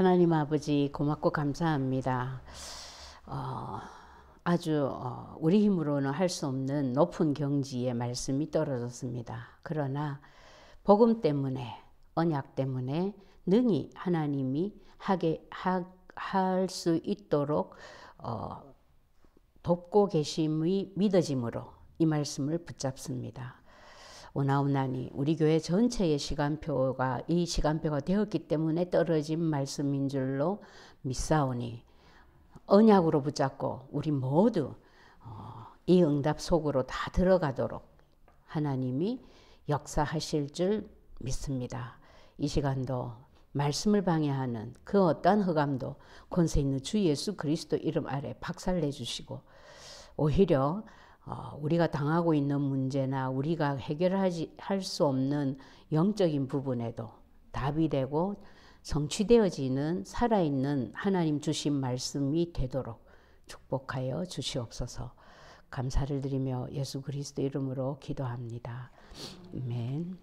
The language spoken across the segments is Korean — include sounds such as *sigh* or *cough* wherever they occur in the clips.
하나님 아버지 고맙고 감사합니다. 어, 아주 어, 우리 힘으로는 할 수 없는 높은 경지의 말씀이 떨어졌습니다. 그러나 복음 때문에 언약 때문에 능히 하나님이 하게 할 수 있도록 어, 돕고 계심의 믿어짐으로 이 말씀을 붙잡습니다. 오나오나니 우리 교회 전체의 시간표가 이 시간표가 되었기 때문에 떨어진 말씀인 줄로 믿사오니 언약으로 붙잡고 우리 모두 어, 이 응답 속으로 다 들어가도록 하나님이 역사하실 줄 믿습니다. 이 시간도 말씀을 방해하는 그 어떠한 흑암도 권세 있는 주 예수 그리스도 이름 아래 박살내 주시고 오히려 어, 우리가 당하고 있는 문제나 우리가 해결하지 할 수 없는 영적인 부분에도 답이 되고 성취되어지는 살아있는 하나님 주신 말씀이 되도록 축복하여 주시옵소서. 감사를 드리며 예수 그리스도 이름으로 기도합니다. 아멘.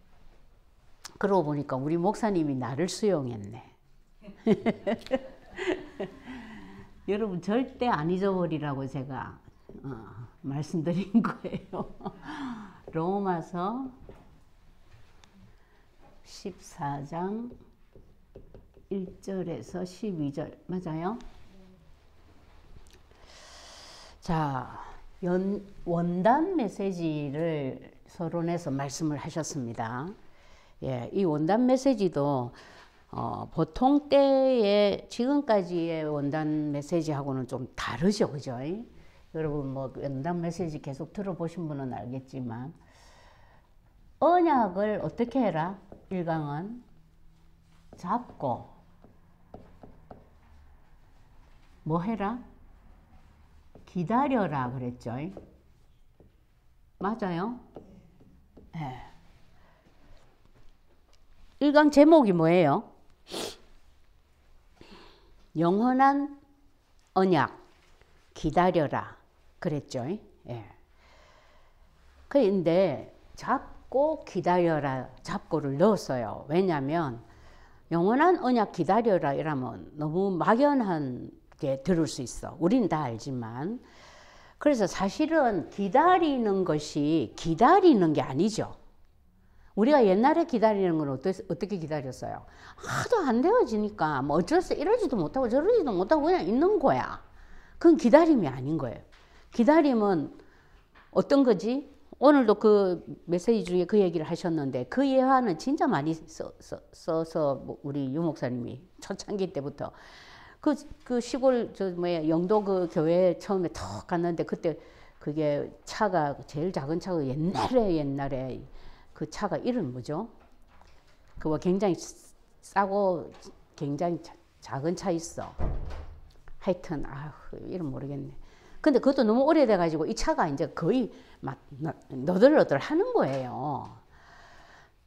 그러고 보니까 우리 목사님이 나를 수용했네. *laughs* 여러분 절대 안 잊어버리라고 제가 어, 말씀드린 *laughs* 거예요. 로마서 14장 1절에서 12절 맞아요? 자, 연, 원단 메시지를 서론에서 말씀을 하셨습니다. 예, 이 원단 메시지도 어, 보통 때의 지금까지의 원단 메시지하고는 좀 다르죠, 그죠? 여러분 뭐 연단 메시지 계속 들어보신 분은 알겠지만 언약을 어떻게 해라? 일강은 잡고 뭐 해라? 기다려라 그랬죠. 맞아요? 네. 일강 제목이 뭐예요? 영원한 언약 기다려라. 그랬죠. 예. 그런데 잡고 기다려라 잡고를 넣었어요. 왜냐하면 영원한 언약 기다려라 이러면 너무 막연한 게 들을 수 있어. 우린 다 알지만. 그래서 사실은 기다리는 것이 기다리는 게 아니죠. 우리가 옛날에 기다리는 건 어떠, 어떻게 기다렸어요? 하도 안 되어지니까 뭐 어쩔 수 이러지도 못하고 저러지도 못하고 그냥 있는 거야. 그건 기다림이 아닌 거예요. 기다림은 어떤 거지? 오늘도 그 메시지 중에 그 얘기를 하셨는데 그 예화는 진짜 많이 써, 써, 서뭐 우리 유 목사님이 *laughs* 초창기 때부터 그, 그 시골 저 뭐야 영도 그 교회 처음에 턱 갔는데 그때 그게 차가 제일 작은 차가 옛날에 옛날에 그 차가 이름 뭐죠? 그거 굉장히 싸고 굉장히 작은 차 있어. 하여튼 아 이름 모르겠네. 근데 그것도 너무 오래돼 가지고 이 차가 이제 거의 막 너덜너덜 하는 거예요.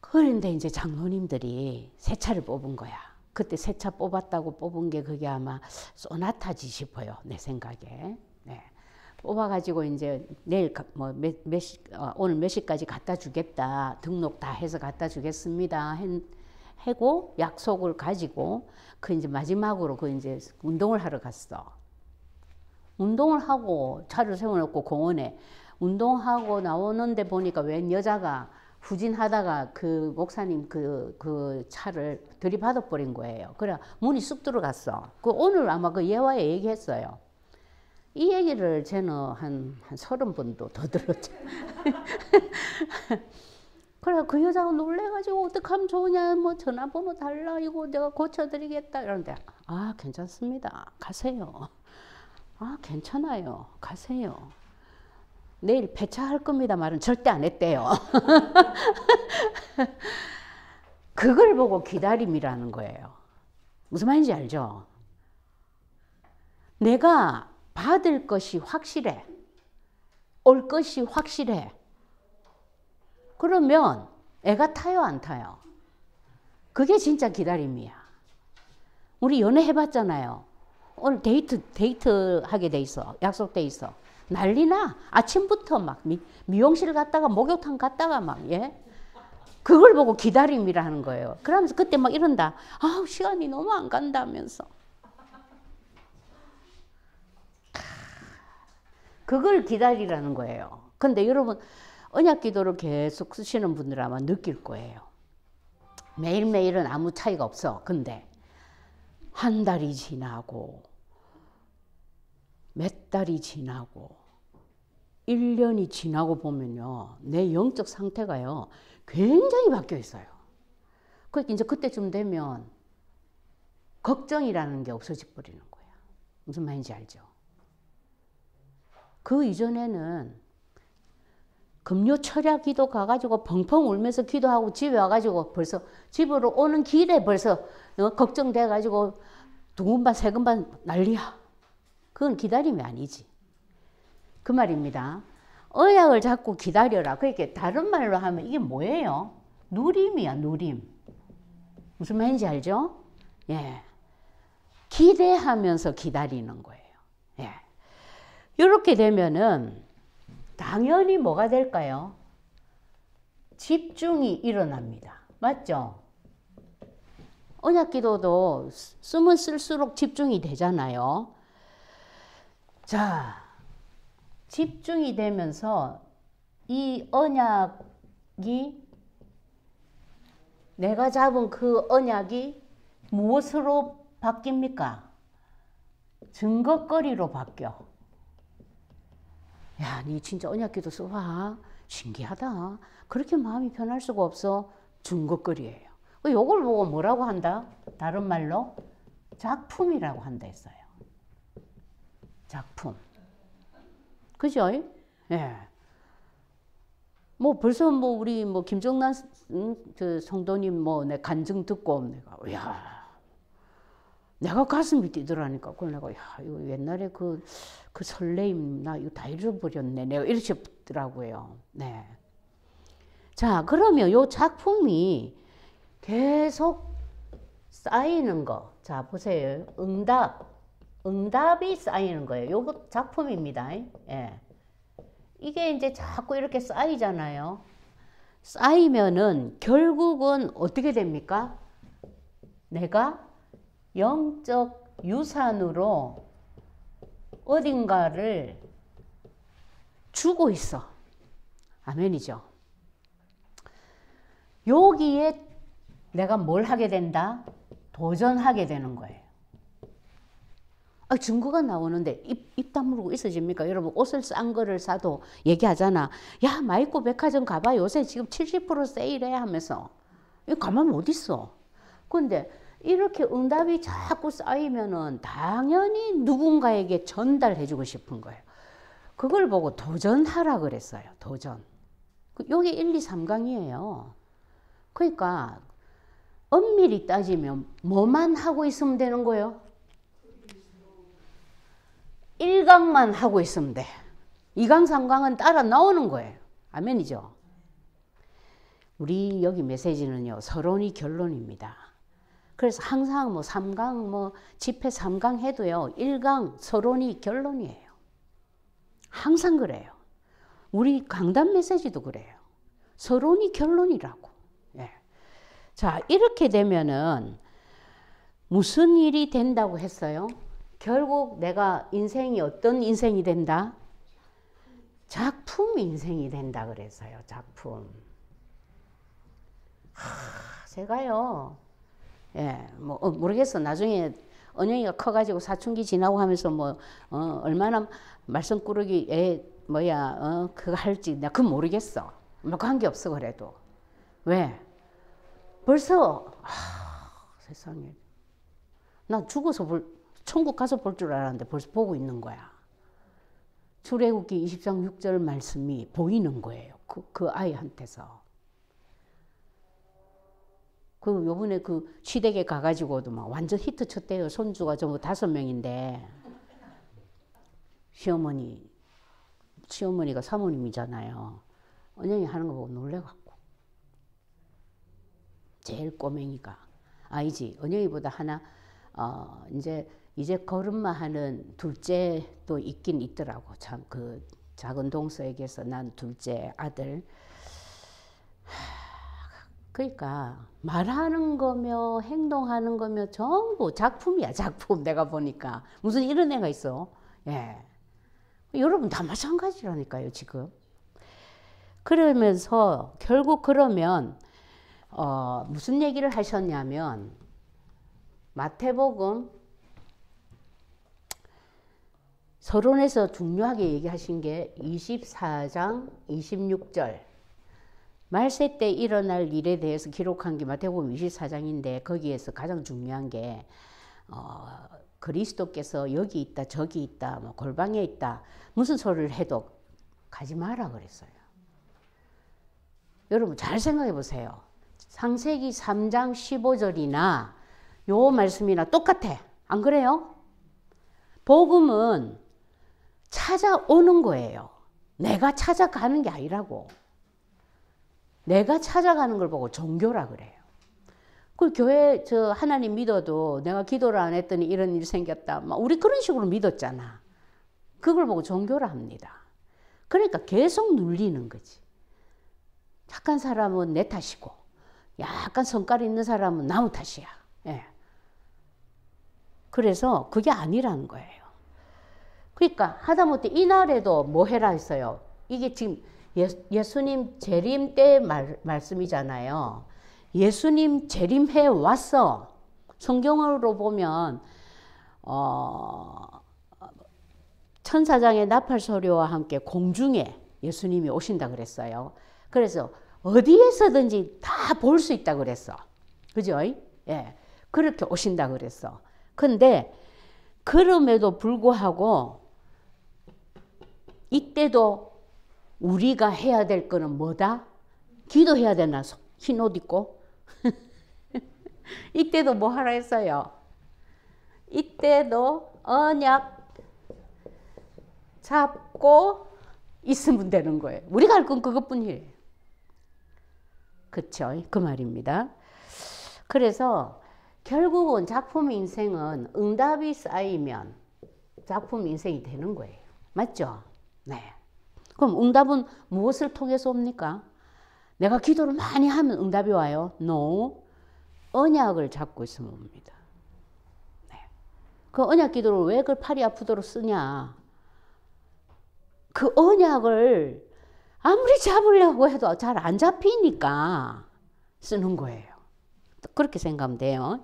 그런데 이제 장로님들이 새 차를 뽑은 거야. 그때 새 차 뽑았다고 뽑은 게 그게 아마 소나타지 싶어요. 내 생각에. 네. 뽑아가지고 이제 내일 뭐 몇, 몇 시, 어, 오늘 몇 시까지 갖다 주겠다. 등록 다 해서 갖다 주겠습니다. 하고 약속을 가지고 그 이제 마지막으로 그 이제 운동을 하러 갔어. 운동을 하고 차를 세워놓고 공원에 운동하고 나오는데 보니까 웬 여자가 후진하다가 그 목사님 그, 그 차를 들이받아 버린 거예요. 그래 문이 쑥 들어갔어. 그 오늘 아마 그 예화에 얘기했어요. 이 얘기를 저는 한, 한 서른 번도 더 들었죠. *laughs* 그래 그 여자가 놀래가지고 어떡하면 좋으냐 뭐 전화번호 달라 이거 내가 고쳐드리겠다 이러는데 아 괜찮습니다 가세요 아 괜찮아요. 가세요. 내일 폐차할 겁니다 말은 절대 안 했대요. *laughs* 그걸 보고 기다림이라는 거예요. 무슨 말인지 알죠? 내가 받을 것이 확실해. 올 것이 확실해. 그러면 애가 타요, 안 타요? 그게 진짜 기다림이야. 우리 연애 해봤잖아요. 오늘 데이트, 데이트 하게 돼 있어. 약속돼 있어. 난리나. 아침부터 막 미, 미용실 갔다가 목욕탕 갔다가 막, 예? 그걸 보고 기다림이라는 거예요. 그러면서 그때 막 이런다. 아 시간이 너무 안 간다면서. 그걸 기다리라는 거예요. 근데 여러분 언약 기도를 계속 쓰시는 분들 아마 느낄 거예요. 매일매일은 아무 차이가 없어. 근데 한 달이 지나고 몇 달이 지나고 1년이 지나고 보면요. 내 영적 상태가요. 굉장히 바뀌어 있어요. 그러니까 이제 그때쯤 되면 걱정이라는 게 없어져 버리는 거야. 무슨 말인지 알죠? 그 이전에는 금요 철야 기도 가가지고 펑펑 울면서 기도하고 집에 와가지고 벌써 집으로 오는 길에 벌써 어, 걱정돼가지고 두근반 세근반 난리야. 그건 기다림이 아니지. 그 말입니다. 언약을 잡고 기다려라. 그렇게 다른 말로 하면 이게 뭐예요? 누림이야, 누림. 무슨 말인지 알죠? 예. 기대하면서 기다리는 거예요. 예. 이렇게 되면은 당연히 뭐가 될까요? 집중이 일어납니다. 맞죠? 언약 기도도 쓰면 쓸수록 집중이 되잖아요. 자, 집중이 되면서 이 언약이 내가 잡은 그 언약이 무엇으로 바뀝니까? 증거거리로 바뀌어. 야, 니 진짜 언약기도 써봐. 신기하다. 그렇게 마음이 편할 수가 없어. 증거거리예요. 요걸 보고 뭐라고 한다? 다른 말로 작품이라고 한다 했어요. 작품. 그죠? 예. 뭐 벌써 뭐 우리 뭐 김정란 음, 그 성도님 뭐 내 간증 듣고 내가 야 내가 가슴이 뛰더라니까. 그걸 내가, 야, 이거 옛날에 그, 그 설레임, 나 이거 다 잃어버렸네. 내가 이러셨더라고요. 네. 자, 그러면 요 작품이 계속 쌓이는 거. 자, 보세요. 응답. 응답이 쌓이는 거예요. 요거 작품입니다. 예. 이게 이제 자꾸 이렇게 쌓이잖아요. 쌓이면은 결국은 어떻게 됩니까? 내가 영적 유산으로 어딘가를 주고 있어. 아멘이죠. 여기에 내가 뭘 하게 된다? 도전하게 되는 거예요. 아, 증거가 나오는데 입, 입 다물고 있어집니까? 여러분 옷을 싼 거를 사도 얘기하잖아. 야 마이코 백화점 가봐 요새 지금 70% 세일해 하면서 이거 가만 못 있어. 근데 이렇게 응답이 자꾸 쌓이면은 당연히 누군가에게 전달해주고 싶은 거예요. 그걸 보고 도전하라 그랬어요. 도전. 그 여기 1, 2, 3강이에요. 그러니까 엄밀히 따지면 뭐만 하고 있으면 되는 거예요? 1강만 하고 있으면 돼. 2강, 3강은 따라 나오는 거예요. 아멘이죠? 우리 여기 메시지는요, 서론이 결론입니다. 그래서 항상 뭐 3강, 뭐 집회 3강 해도요, 1강 서론이 결론이에요. 항상 그래요. 우리 강단 메시지도 그래요. 서론이 결론이라고. 예. 자, 이렇게 되면은 무슨 일이 된다고 했어요? 결국 내가 인생이 어떤 인생이 된다? 작품 인생이 된다 그랬어요. 작품. 하, 제가요. 예, 뭐 어, 모르겠어. 나중에 은영이가 커가지고 사춘기 지나고 하면서 뭐 어, 얼마나 말썽꾸러기 애 뭐야 어, 그거 할지 내가 그 모르겠어. 뭐 관계 없어 그래도 왜 벌써 아, 세상에 나 죽어서 볼 천국 가서 볼 줄 알았는데 벌써 보고 있는 거야. 출애굽기 20장 6절 말씀이 보이는 거예요. 그, 그 아이한테서. 그 요번에 그 시댁에 가가지고도 막 완전 히트 쳤대요. 손주가 전부 다섯 명인데 시어머니 시어머니가 사모님이잖아요. 언영이 하는 거 보고 놀래갖고 제일 꼬맹이가 아이지 언영이보다 하나 어 이제 이제 걸음마 하는 둘째도 있긴 있더라고. 참 그 작은 동서에게서 난 둘째 아들. 그러니까 말하는 거며 행동하는 거며 전부 작품이야 작품. *laughs* 내가 보니까. 무슨 이런 애가 있어. 예. 여러분 다 마찬가지라니까요 지금. 그러면서 결국 그러면 어, 무슨 얘기를 하셨냐면 마태복음 서론에서 중요하게 얘기하신 게 24장 26절 말세 때 일어날 일에 대해서 기록한 게 마태복음 24장인데 거기에서 가장 중요한 게 어, 그리스도께서 여기 있다 저기 있다 뭐 골방에 있다 무슨 소리를 해도 가지 마라 그랬어요. 여러분 잘 생각해 보세요. 상세기 3장 15절이나 요 말씀이나 똑같아. 안 그래요? 복음은 찾아오는 거예요. 내가 찾아가는 게 아니라고. 내가 찾아가는 걸 보고 종교라 그래요. 그 교회 저 하나님 믿어도 내가 기도를 안 했더니 이런 일이 생겼다. 막 우리 그런 식으로 믿었잖아. 그걸 보고 종교라 합니다. 그러니까 계속 눌리는 거지. 착한 사람은 내 탓이고, 약간 성깔 있는 사람은 나무 탓이야. 예. 그래서 그게 아니라는 거예요. 그러니까 하다못해 이날에도 뭐 해라 했어요. 이게 지금 예, 수님 재림 때 말, 말씀이잖아요. 예수님 재림해 왔어. 성경으로 보면 어, 천사장의 나팔 소리와 함께 공중에 예수님이 오신다 그랬어요. 그래서 어디에서든지 다 볼 수 있다 그랬어. 그죠? 예. 그렇게 오신다 그랬어. 근데 그럼에도 불구하고 이때도 우리가 해야 될 거는 뭐다? 기도해야 되나? 흰옷 입고? *laughs* 이때도 뭐 하라 했어요? 이때도 언약 잡고 있으면 되는 거예요. 우리가 할 건 그것뿐이에요. 그쵸? 그 말입니다. 그래서 결국은 작품 인생은 응답이 쌓이면 작품 인생이 되는 거예요. 맞죠? 네. 그럼 응답은 무엇을 통해서 옵니까? 내가 기도를 많이 하면 응답이 와요? No. 언약을 잡고 있으면 옵니다. 네. 그 언약 기도를 왜 그 팔이 아프도록 쓰냐? 그 언약을 아무리 잡으려고 해도 잘 안 잡히니까 쓰는 거예요. 그렇게 생각하면 돼요.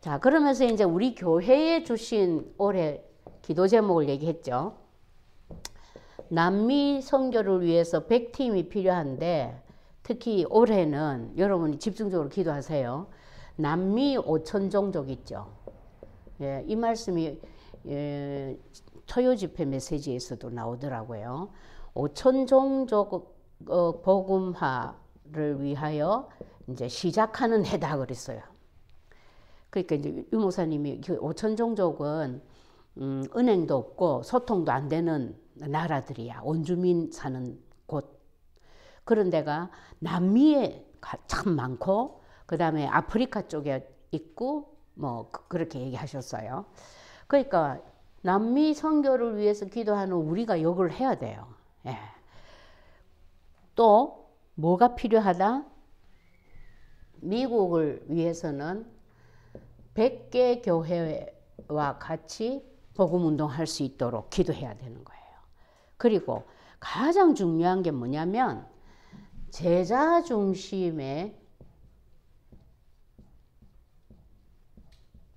자, 그러면서 이제 우리 교회에 주신 올해 기도 제목을 얘기했죠. 남미 선교를 위해서 100팀이 필요한데 특히 올해는 여러분이 집중적으로 기도하세요. 남미 5천 종족 있죠. 예, 이 말씀이 예, 토요 집회 메시지에서도 나오더라고요. 5천 종족 어, 복음화를 위하여 이제 시작하는 해다 그랬어요. 그러니까 이제 유 목사님이 5천 그 종족은 음, 은행도 없고 소통도 안 되는 나라들이야. 원주민 사는 곳. 그런 데가 남미에 참 많고 그 다음에 아프리카 쪽에 있고 뭐 그, 그렇게 얘기하셨어요. 그러니까 남미 선교를 위해서 기도하는 우리가 욕을 해야 돼요. 예. 또 뭐가 필요하다? 미국을 위해서는 100개 교회와 같이 복음 운동할 수 있도록 기도해야 되는 거예요. 그리고 가장 중요한 게 뭐냐면 제자 중심의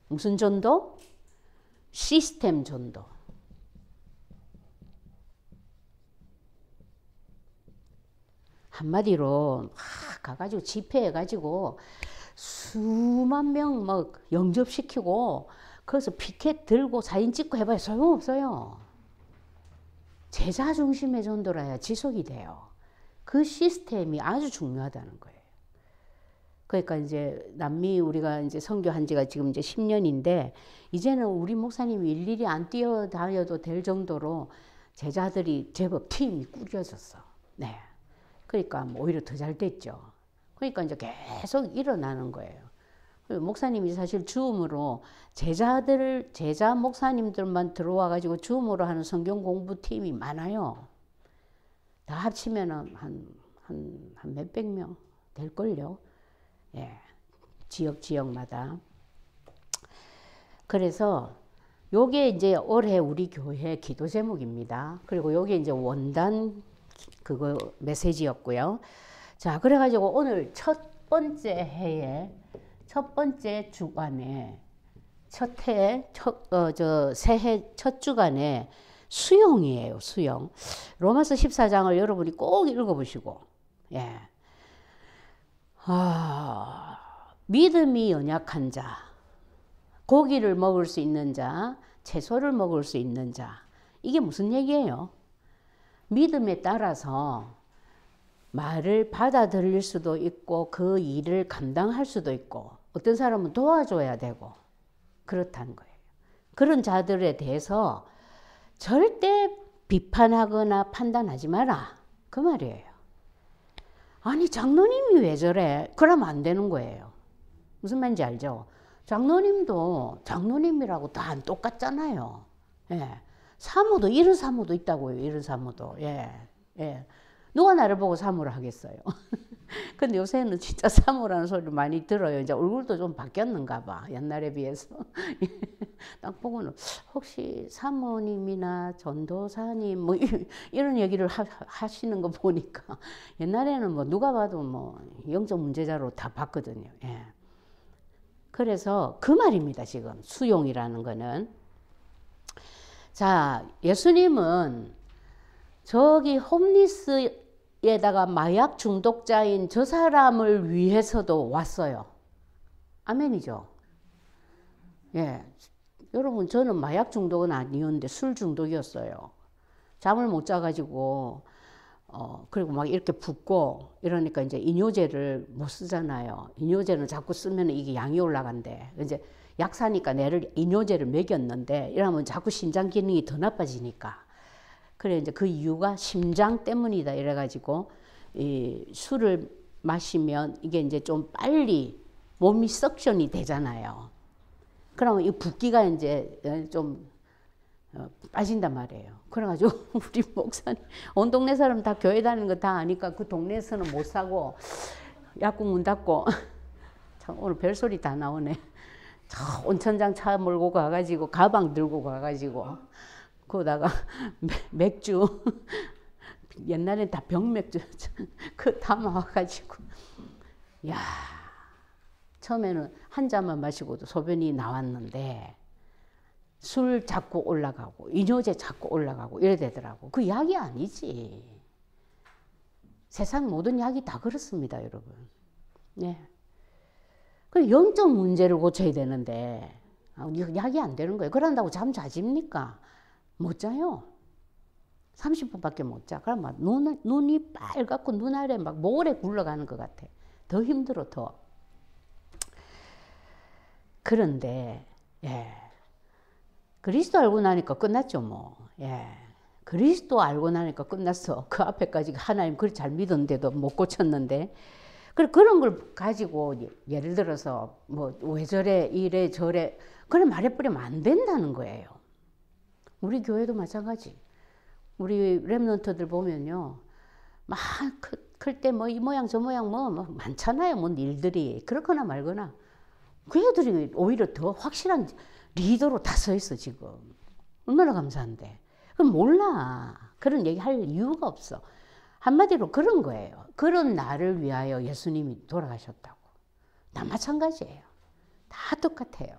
무슨 전도? 시스템 전도. 한마디로 막 가가지고 집회해가지고 수만 명 막 영접시키고 거기서 피켓 들고 사진 찍고 해봐야 소용없어요. 제자 중심의 전도라야 지속이 돼요. 그 시스템이 아주 중요하다는 거예요. 그러니까 이제 남미 우리가 이제 선교한 지가 지금 이제 10년인데 이제는 우리 목사님이 일일이 안 뛰어다녀도 될 정도로 제자들이 제법 팀이 꾸려졌어. 네. 그러니까 뭐 오히려 더 잘 됐죠. 그러니까 이제 계속 일어나는 거예요. 목사님이 사실 주음으로 제자들 제자 목사님들만 들어와 가지고 주음으로 하는 성경 공부 팀이 많아요. 다 합치면은 한한 한 몇백 명 될걸요. 예. 지역 지역마다. 그래서 요게 이제 올해 우리 교회 기도 제목입니다. 그리고 요게 이제 원단 그거 메시지였고요. 자, 그래가지고 오늘 첫 번째 해에 첫 번째 주간에 첫 해, 첫, 어, 저, 새해 첫 주간에 수용이에요, 수용. 로마서 14장을 여러분이 꼭 읽어보시고, 예. 아, 믿음이 연약한 자, 고기를 먹을 수 있는 자, 채소를 먹을 수 있는 자. 이게 무슨 얘기예요? 믿음에 따라서 말을 받아들일 수도 있고 그 일을 감당할 수도 있고 어떤 사람은 도와줘야 되고 그렇다는 거예요. 그런 자들에 대해서 절대 비판하거나 판단하지 마라. 그 말이에요. 아니, 장로님이 왜 저래? 그러면 안 되는 거예요. 무슨 말인지 알죠? 장로님도 장로님이라고 다 안 똑같잖아요. 예. 사모도 이런 사모도 있다고요. 이런 사모도. 예. 예. 누가 나를 보고 사모를 하겠어요. *laughs* 근데 요새는 진짜 사모라는 소리를 많이 들어요. 이제 얼굴도 좀 바뀌었는가 봐. 옛날에 비해서. *laughs* 딱 보고는 혹시 사모님이나 전도사님 뭐 이런 얘기를 하, 시는거 보니까 옛날에는 뭐 누가 봐도 뭐 영적 문제자로 다 봤거든요. 예. 그래서 그 말입니다. 지금 수용이라는 거는. 자, 예수님은 저기 홈리스에다가 마약 중독자인 저 사람을 위해서도 왔어요. 아멘이죠. 예. 여러분, 저는 마약 중독은 아니었는데 술 중독이었어요. 잠을 못 자가지고, 어, 그리고 막 이렇게 붓고 이러니까 이제 이뇨제를 못 쓰잖아요. 이뇨제는 자꾸 쓰면 이게 양이 올라간대. 이제 약 사니까 내를 이뇨제를 먹였는데 이러면 자꾸 신장 기능이 더 나빠지니까. 그래 이제 그 이유가 심장 때문이다 이래 가지고 이 술을 마시면 이게 이제 좀 빨리 몸이 석션이 되잖아요. 그러면 이 붓기가 이제 어, 좀 어, 빠진단 말이에요. 그래가지고 *laughs* 우리 목사님 온 동네 사람 다 교회 다니는 거 다 아니까 그 동네에서는 못 사고 약국 문 닫고 *laughs* 참 오늘 별소리 다 나오네. 온천장 차 몰고 가가지고 가방 들고 가가지고 거기다가 *laughs* 맥주. *laughs* 옛날엔 다 병맥주. *laughs* 그 담아와가지고. 야 처음에는 한 잔만 마시고도 소변이 나왔는데 술 자꾸 올라가고 이뇨제 자꾸 올라가고 이래 되더라고. 그 약이 아니지. 세상 모든 약이 다 그렇습니다 여러분. 네. 그 영적 문제를 고쳐야 되는데 아, 약이 안 되는 거예요. 그런다고 잠 자집니까 못 자요. 30분밖에 못 자. 그럼 막 눈, 눈이 빨갛고 눈 아래 막 모래 굴러가는 것 같아. 더 힘들어, 더. 그런데, 예. 그리스도 알고 나니까 끝났죠, 뭐. 예. 그리스도 알고 나니까 끝났어. 그 앞에까지 하나님 그리 잘 믿었는데도 못 고쳤는데. 그런 걸 가지고 예를 들어서 뭐 왜 저래 이래 저래 그래 말해버리면 안 된다는 거예요. 우리 교회도 마찬가지. 우리 랩런트들 보면요. 막 클 때 뭐 이 모양 저 모양 뭐, 뭐 많잖아요. 뭐 일들이. 그렇거나 말거나. 그 애들이 오히려 더 확실한 리더로 다 서 있어, 지금. 얼마나 감사한데. 그럼 몰라. 그런 얘기 할 이유가 없어. 한마디로 그런 거예요. 그런 나를 위하여 예수님이 돌아가셨다고. 다 마찬가지예요. 다 똑같아요.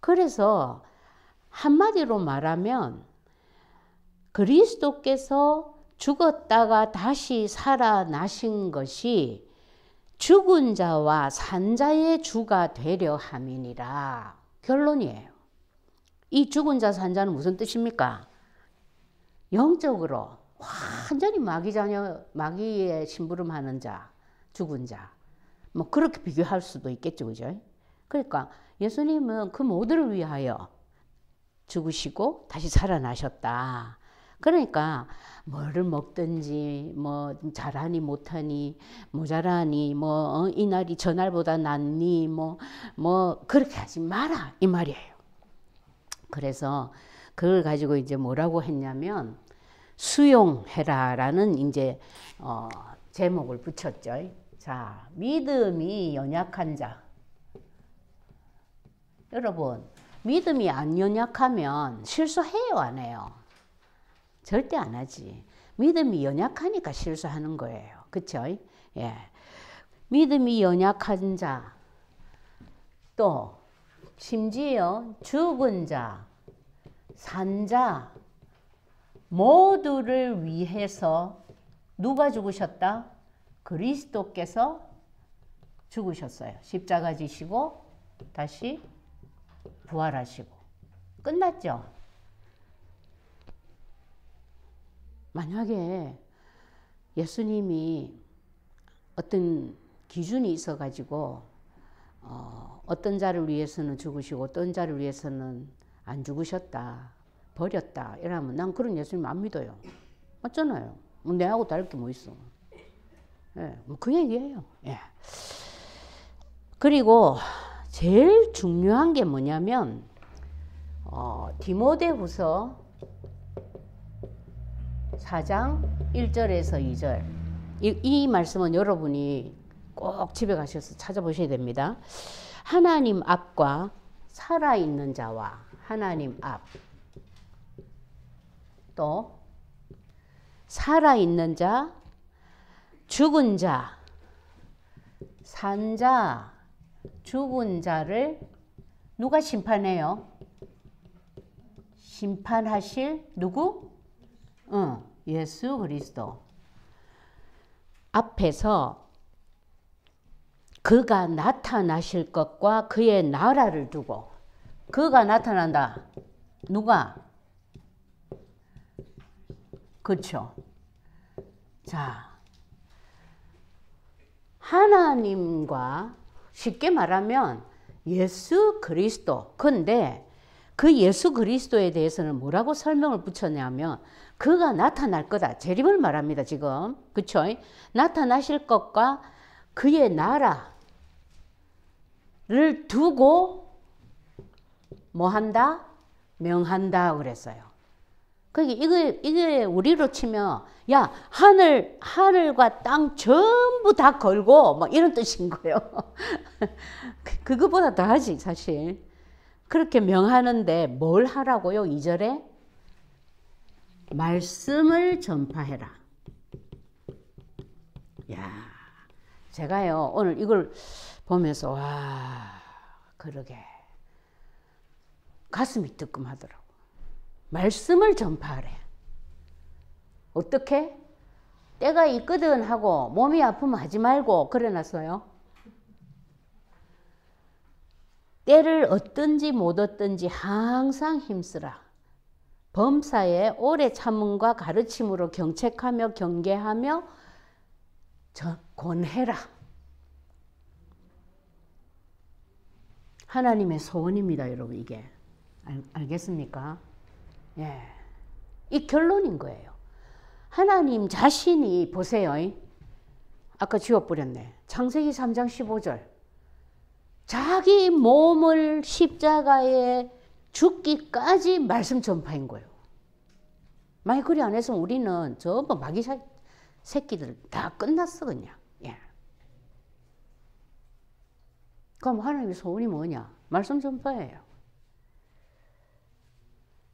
그래서 한마디로 말하면 그리스도께서 죽었다가 다시 살아나신 것이 죽은 자와 산 자의 주가 되려 함이니라. 결론이에요. 이 죽은 자, 산 자는 무슨 뜻입니까? 영적으로 완전히 마귀 자녀, 마귀의 심부름하는 자, 죽은 자. 뭐 그렇게 비교할 수도 있겠죠, 그죠? 그러니까 예수님은 그 모두를 위하여 죽으시고 다시 살아나셨다. 그러니까 뭐를 먹든지 뭐 잘하니 못하니 모자라니 뭐 어, 이날이 저날보다 낫니 뭐뭐 뭐 그렇게 하지 마라 이 말이에요. 그래서 그걸 가지고 이제 뭐라고 했냐면 수용해라라는 이제 어 제목을 붙였죠. 자, 믿음이 연약한 자. 여러분, 믿음이 안 연약하면 실수해요, 안 해요? 절대 안 하지. 믿음이 연약하니까 실수하는 거예요. 그쵸? 예. 믿음이 연약한 자, 또, 심지어 죽은 자, 산 자, 모두를 위해서 누가 죽으셨다? 그리스도께서 죽으셨어요. 십자가 지시고 다시 부활하시고 끝났죠. 만약에 예수님이 어떤 기준이 있어 가지고 어, 어떤 자를 위해서는 죽으시고 어떤 자를 위해서는 안 죽으셨다 버렸다 이러면 난 그런 예수님 안 믿어요. 맞잖아요. 뭐 내하고 다를 게 뭐 있어. 예, 뭐 그 얘기예요. 예. 그리고 제일 중요한 게 뭐냐면 어, 디모데후서 4장 1절에서 2절 이, 이 말씀은 여러분이 꼭 집에 가셔서 찾아보셔야 됩니다. 하나님 앞과 살아있는 자와 하나님 앞, 또 살아있는 자, 죽은 자, 산 자, 죽은 자를 누가 심판해요? 심판하실 누구? 응, 예수 그리스도. 앞에서 그가 나타나실 것과 그의 나라를 두고 그가 나타난다. 누가? 그렇죠. 자, 하나님과 쉽게 말하면 예수 그리스도. 근데 그 예수 그리스도에 대해서는 뭐라고 설명을 붙였냐면 그가 나타날 거다. 재림을 말합니다, 지금. 그쵸? 나타나실 것과 그의 나라를 두고 뭐 한다? 명한다 그랬어요. 그게 이게 이게 우리로 치면 야 하늘 하늘과 땅 전부 다 걸고 뭐 이런 뜻인 거예요. *laughs* 그거보다 더 하지 사실. 그렇게 명하는데 뭘 하라고요? 2절에 말씀을 전파해라. 야, 제가요 오늘 이걸 보면서 와 그러게 가슴이 뜨끔하더라고. 말씀을 전파하래. 어떻게? 때가 있거든 하고 몸이 아프면 하지 말고 그래 놨어요. 때를 얻든지 못 얻든지 항상 힘쓰라. 범사에 오래 참음과 가르침으로 경책하며 경계하며 권해라. 하나님의 소원입니다, 여러분, 이게. 알, 알겠습니까? 예. 이 결론인 거예요. 하나님 자신이 보세요. 아까 지워버렸네. 창세기 3장 15절. 자기 몸을 십자가에 죽기까지 말씀 전파인 거예요. 만약 그리 안 했으면 우리는 전부 마귀 새끼들 다 끝났어, 그냥. 예. 그럼 하나님의 소원이 뭐냐? 말씀 전파예요.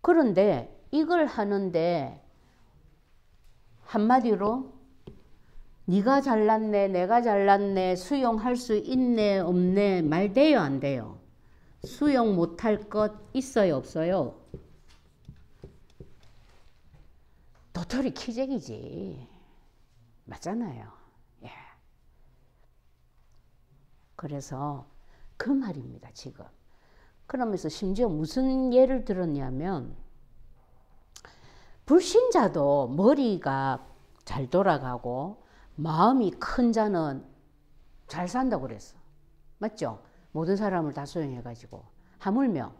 그런데 이걸 하는데 한마디로 네가 잘났네, 내가 잘났네, 수용할 수 있네, 없네 말 돼요, 안 돼요? 수용 못할 것 있어요, 없어요? 도토리 키재기지. 맞잖아요. 예. 그래서 그 말입니다, 지금. 그러면서 심지어 무슨 예를 들었냐면 불신자도 머리가 잘 돌아가고 마음이 큰 자는 잘 산다고 그랬어. 맞죠? 모든 사람을 다 수용해가지고. 하물며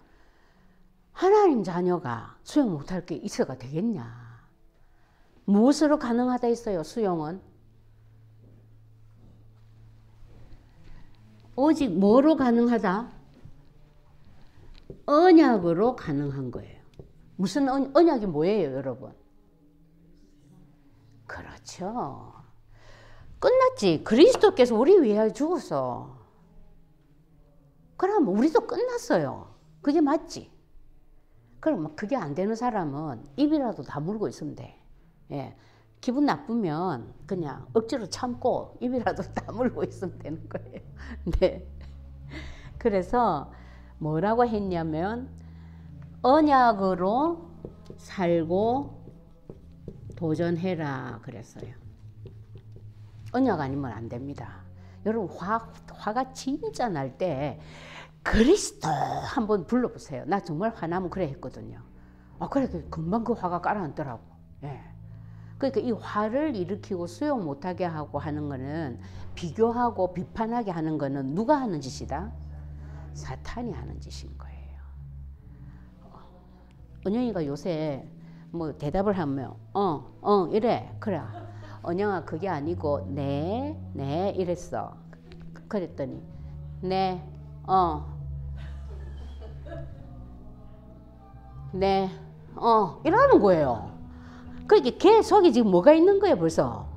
하나님 자녀가 수용 못할 게 있어가 되겠냐. 무엇으로 가능하다 했어요, 수용은? 오직 뭐로 가능하다? 언약으로 가능한 거예요. 무슨 언약이 뭐예요, 여러분? 그렇죠. 끝났지. 그리스도께서 우리 위하여 죽었어. 그럼 우리도 끝났어요. 그게 맞지. 그럼 그게 안 되는 사람은 입이라도 다물고 있으면 돼. 예. 기분 나쁘면 그냥 억지로 참고 입이라도 *laughs* 다물고 있으면 되는 거예요. *laughs* 네. 그래서 뭐라고 했냐면 언약으로 살고 도전해라 그랬어요. 언약 아니면 안 됩니다. 여러분 화, 화가 진짜 날 때 그리스도 한번 불러보세요. 나 정말 화나면 그래 했거든요. 아, 그래 금방 그 화가 깔아앉더라고. 예. 그러니까 이 화를 일으키고 수용 못하게 하고 하는 거는 비교하고 비판하게 하는 거는 누가 하는 짓이다? 사탄이 하는 짓인 거예요. 은영이가 요새 뭐 대답을 하면 어, 어 이래 그래 언영아 그게 아니고 네, 네 이랬어. 그랬더니 네, 어, 네, 어 이러는 거예요. 그러니까 걔 속에 지금 뭐가 있는 거예요 벌써.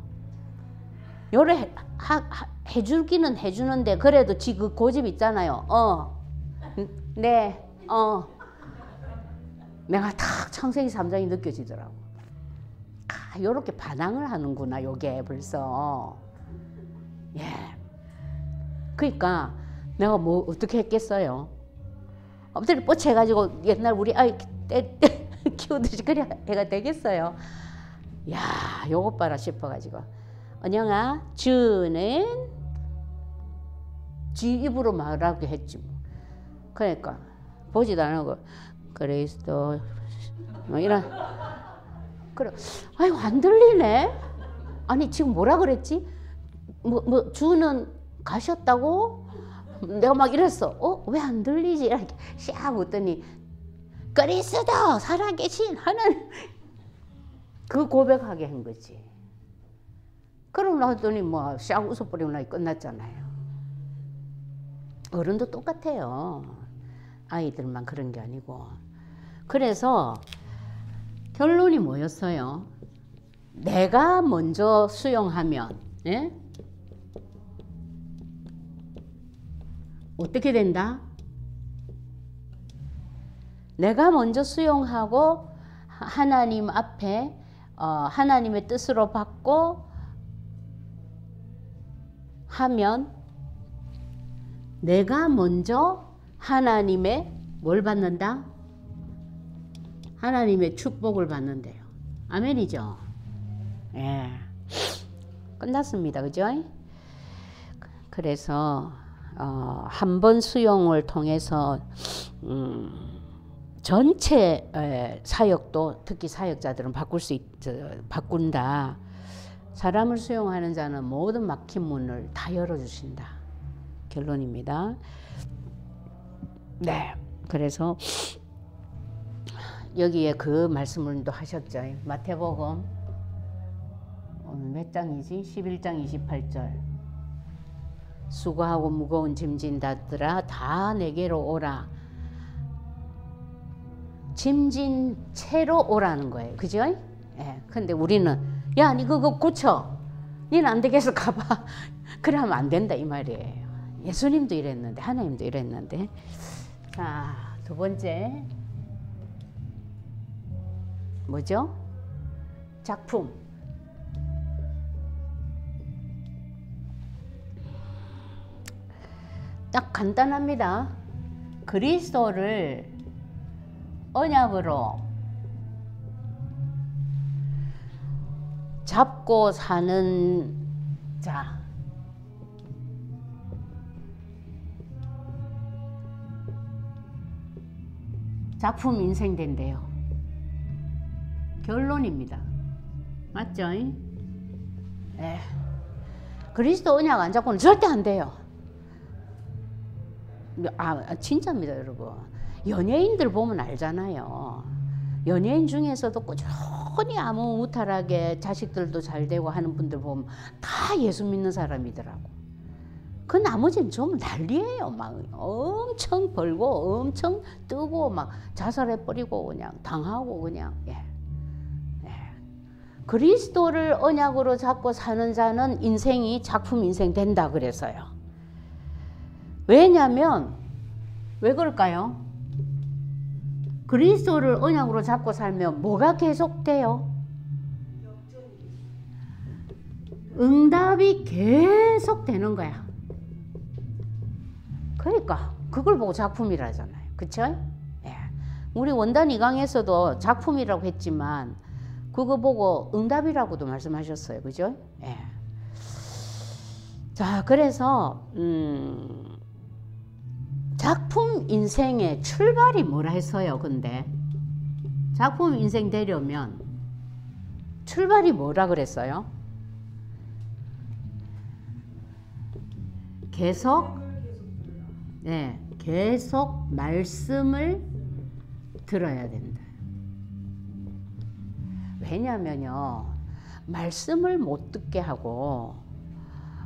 요래 하, 하, 해주기는 해주는데 그래도 지 그 고집 있잖아요. 어, 네, 어. 내가 탁 창세기 3장이 느껴지더라고. 아, 요렇게 반항을 하는구나, 요게 벌써. 예. 그러니까 내가 뭐 어떻게 했겠어요? 엎드려 뻗쳐가지고 옛날 우리 아이 때, 때 *laughs* 키우듯이 그래 해가 되겠어요. 야, 요것 봐라 싶어가지고. 언영아, 주는 지 입으로 말하게 했지 뭐. 그러니까 보지도 않고 그리스도 뭐 이런 그래. 아유, 안 들리네? 아니, 지금 뭐라 그랬지? 뭐, 뭐, 주는 가셨다고? 내가 막 이랬어. 어? 왜 안 들리지? 이렇게 샥 웃더니, 그리스도 살아계신 하나님. 그 고백하게 한 거지. 그러고 나더니 뭐, 샥 웃어버리고 나 끝났잖아요. 어른도 똑같아요. 아이들만 그런 게 아니고. 그래서 결론이 뭐였어요? 내가 먼저 수용하면 예? 어떻게 된다? 내가 먼저 수용하고 하나님 앞에 어, 하나님의 뜻으로 받고 하면 내가 먼저 하나님의 뭘 받는다? 하나님의 축복을 받는데요. 아멘이죠? 예. 끝났습니다. 그죠? 그래서 어, 한 번 수용을 통해서 음, 전체 에, 사역도 특히 사역자들은 바꿀 수 있, 저, 바꾼다. 사람을 수용하는 자는 모든 막힌 문을 다 열어주신다. 결론입니다. 네. 그래서 여기에 그 말씀을 또 하셨죠. 마태복음 몇 장이지? 11장 28절. 수고하고 무거운 짐진 자들아 다 내게로 오라. 짐진 채로 오라는 거예요. 그죠? 예. 근데 우리는 야, 니 그거 고쳐. 니는 안 되겠어. *laughs* 가봐. 그래 하면 안 된다 이 말이에요. 예수님도 이랬는데 하나님도 이랬는데. 자, 두 번째 뭐죠? 작품. 딱 간단합니다. 그리스도를 언약으로 잡고 사는 자. 작품 인생 된대요. 결론입니다. 맞죠? 예. 그리스도 언약 안 잡고는 절대 안 돼요. 아, 진짜입니다, 여러분. 연예인들 보면 알잖아요. 연예인 중에서도 꾸준히 아무 무탈하게 자식들도 잘 되고 하는 분들 보면 다 예수 믿는 사람이더라고. 그 나머지는 좀 난리예요. 막 엄청 벌고 엄청 뜨고 막 자살해 버리고 그냥 당하고 그냥 예. 그리스도를 언약으로 잡고 사는 자는 인생이 작품 인생 된다 그래서요. 왜냐면 왜 그럴까요? 그리스도를 언약으로 잡고 살면 뭐가 계속돼요? 응답이 계속 되는 거야. 그러니까 그걸 보고 작품이라잖아요. 그쵸? 예. 우리 원단 이강에서도 작품이라고 했지만 그거 보고 응답이라고도 말씀하셨어요. 그죠? 예. 자, 그래서 음, 작품 인생의 출발이 뭐라 했어요. 근데 작품 인생 되려면 출발이 뭐라 그랬어요? 계속 네, 계속 말씀을 들어야 된다. 왜냐면요, 말씀을 못 듣게 하고,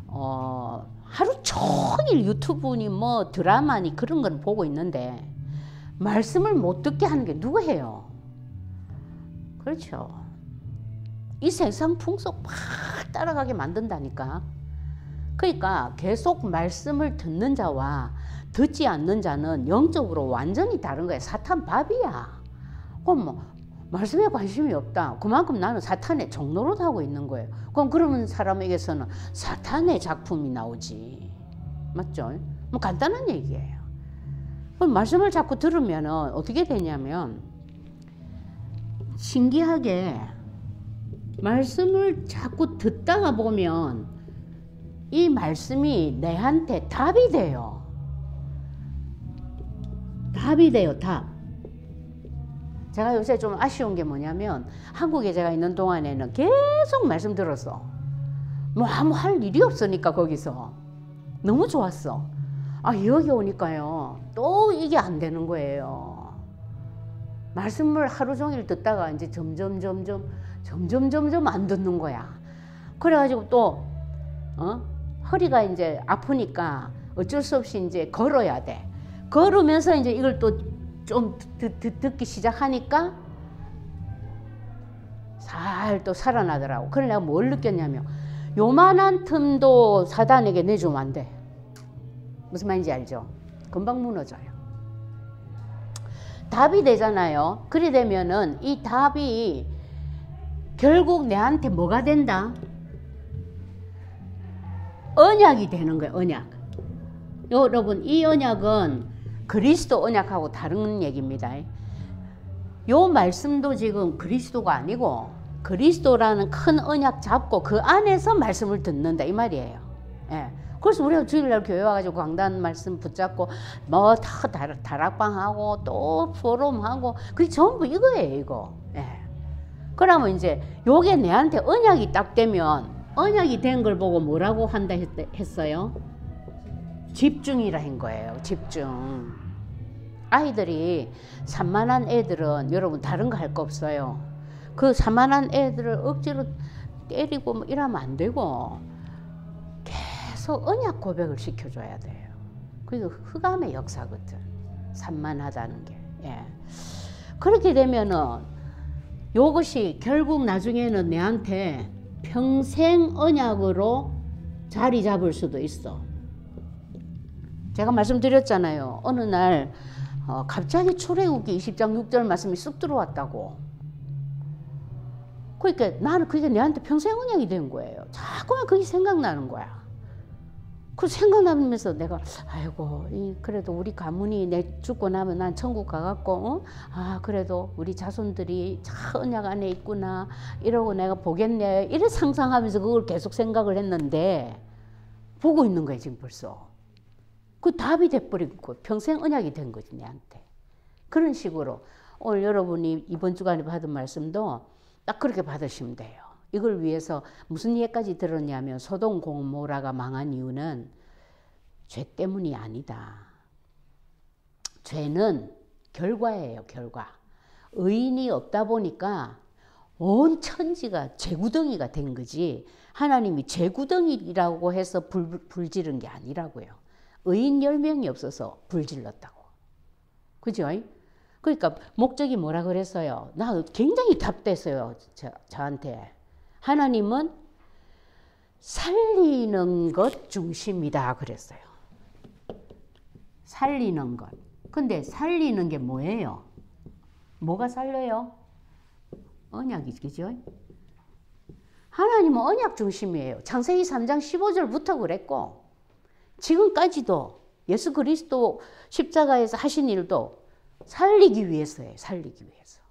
어, 하루 종일 유튜브니 뭐 드라마니 그런 건 보고 있는데, 말씀을 못 듣게 하는 게 누구 해요? 그렇죠. 이 세상 풍속 막 따라가게 만든다니까. 그러니까 계속 말씀을 듣는 자와 듣지 않는 자는 영적으로 완전히 다른 거야. 사탄 밥이야. 그럼 뭐 말씀에 관심이 없다. 그만큼 나는 사탄의 종로로 하고 있는 거예요. 그럼 그러면 사람에게서는 사탄의 작품이 나오지. 맞죠? 뭐 간단한 얘기예요. 그럼 말씀을 자꾸 들으면 어떻게 되냐면 신기하게 말씀을 자꾸 듣다가 보면 이 말씀이 내한테 답이 돼요. 답이 돼요, 답. 제가 요새 좀 아쉬운 게 뭐냐면 한국에 제가 있는 동안에는 계속 말씀 들었어. 뭐 아무 할 일이 없으니까 거기서 너무 좋았어. 아 여기 오니까요 또 이게 안 되는 거예요. 말씀을 하루 종일 듣다가 이제 점점 점점 점점 점점 안 듣는 거야. 그래가지고 또 어? 허리가 이제 아프니까 어쩔 수 없이 이제 걸어야 돼. 걸으면서 이제 이걸 또 좀 듣기 시작하니까 살 또 살아나더라고. 그래 내가 뭘 느꼈냐면 요만한 틈도 사단에게 내주면 안 돼. 무슨 말인지 알죠? 금방 무너져요. 답이 되잖아요. 그래 되면은 이 답이 결국 내한테 뭐가 된다? 언약이 되는 거예요. 언약. 여러분 이 언약은 그리스도 언약하고 다른 얘기입니다. 요 말씀도 지금 그리스도가 아니고 그리스도라는 큰 언약 잡고 그 안에서 말씀을 듣는다 이 말이에요. 예. 그래서 우리가 주일날 교회 와가지고 강단 말씀 붙잡고 뭐 다 다락방하고 또 포럼하고 그게 전부 이거예요 이거. 예. 그러면 이제 요게 내한테 언약이 딱 되면 언약이 된 걸 보고 뭐라고 한다 했, 어요 집중이라 한 거예요. 집중. 아이들이 산만한 애들은 여러분 다른 거 할 거 없어요. 그 산만한 애들을 억지로 때리고 뭐 이러면 안 되고 계속 언약 고백을 시켜줘야 돼요. 그리고 흑암의 역사거든. 산만하다는 게. 예. 그렇게 되면은 요것이 결국 나중에는 내한테 평생 언약으로 자리 잡을 수도 있어. 제가 말씀드렸잖아요. 어느 날 어, 갑자기 출애굽기 20장 6절 말씀이 쑥 들어왔다고. 그러니까 나는 그게 내한테 평생 언약이 된 거예요. 자꾸만 그게 생각나는 거야. 그 생각나면서 내가 아이고 그래도 우리 가문이 내 죽고 나면 난 천국 가갖고 어? 아 그래도 우리 자손들이 참 언약 안에 있구나 이러고 내가 보겠네 이래 상상하면서 그걸 계속 생각을 했는데 보고 있는 거야 지금 벌써 그 답이 돼버린 거 평생 언약이 된 거지 내한테 그런 식으로 오늘 여러분이 이번 주간에 받은 말씀도 딱 그렇게 받으시면 돼요. 이걸 위해서 무슨 예까지 들었냐면 소동 고모라가 망한 이유는 죄 때문이 아니다. 죄는 결과예요, 결과. 의인이 없다 보니까 온 천지가 죄구덩이가 된 거지. 하나님이 죄구덩이라고 해서 불, 불 지른 게 아니라고요. 의인 10명이 없어서 불 질렀다고. 그죠? 그러니까 목적이 뭐라 그랬어요? 나 굉장히 답됐어요. 저, 저한테. 하나님은 살리는 것 중심이다 그랬어요. 살리는 것. 근데 살리는 게 뭐예요? 뭐가 살려요? 언약이 그죠? 하나님은 언약 중심이에요. 창세기 3장 15절부터 그랬고 지금까지도 예수 그리스도 십자가에서 하신 일도 살리기 위해서예요. 살리기 위해서.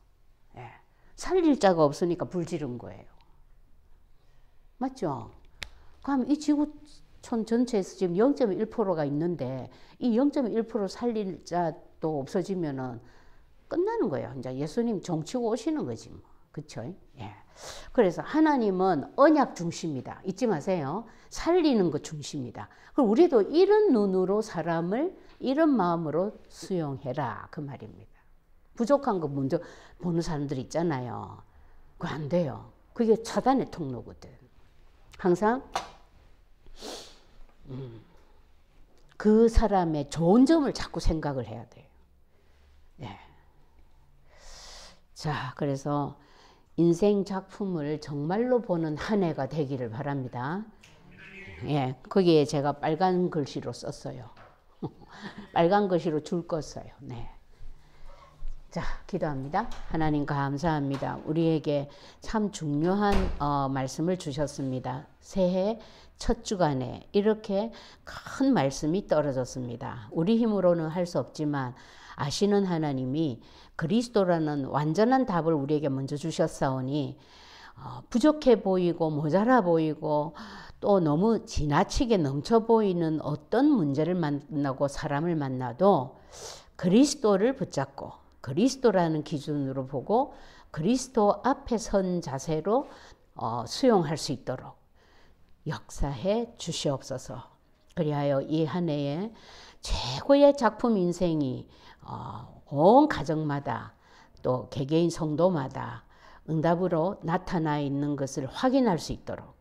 예. 살릴 자가 없으니까 불지른 거예요. 맞죠? 그럼 이 지구촌 전체에서 지금 0.1%가 있는데 이 0.1% 살릴 자도 없어지면은 끝나는 거예요. 이제 예수님 종치고 오시는 거지 뭐. 그쵸? 예. 그래서 하나님은 언약 중심이다. 잊지 마세요. 살리는 것 중심이다. 그럼 우리도 이런 눈으로 사람을 이런 마음으로 수용해라. 그 말입니다. 부족한 거 먼저 보는 사람들 있잖아요. 그거 안 돼요. 그게 차단의 통로거든. 항상 음, 그 사람의 좋은 점을 자꾸 생각을 해야 돼요. 예. 자, 그래서 인생 작품을 정말로 보는 한 해가 되기를 바랍니다. 예, 거기에 제가 빨간 글씨로 썼어요. *laughs* 빨간 글씨로 줄 껐어요. 네. 자, 기도합니다. 하나님 감사합니다. 우리에게 참 중요한 어, 말씀을 주셨습니다. 새해 첫 주간에 이렇게 큰 말씀이 떨어졌습니다. 우리 힘으로는 할 수 없지만 아시는 하나님이 그리스도라는 완전한 답을 우리에게 먼저 주셨사오니 어, 부족해 보이고 모자라 보이고 또 너무 지나치게 넘쳐 보이는 어떤 문제를 만나고 사람을 만나도 그리스도를 붙잡고 그리스도라는 기준으로 보고 그리스도 앞에 선 자세로 어, 수용할 수 있도록 역사해 주시옵소서. 그리하여 이 한 해에 최고의 작품 인생이 어, 온 가정마다 또 개개인 성도마다 응답으로 나타나 있는 것을 확인할 수 있도록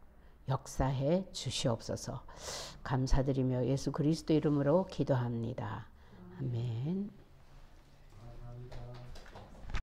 역사해 주시옵소서. 감사드리며 예수 그리스도 이름으로 기도합니다. 아멘.